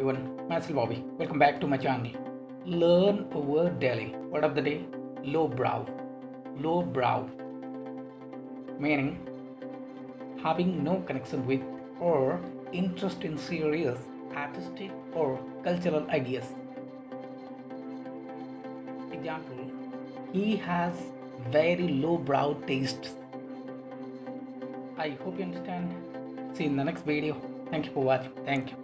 everyone, myself Bobby. Welcome back to my channel. Learn a word daily. Word of the day: low brow. Low brow, meaning having no connection with or interest in serious artistic or cultural ideas. Example: He has very low brow tastes. I hope you understand. See you in the next video. Thank you for watching. Thank you.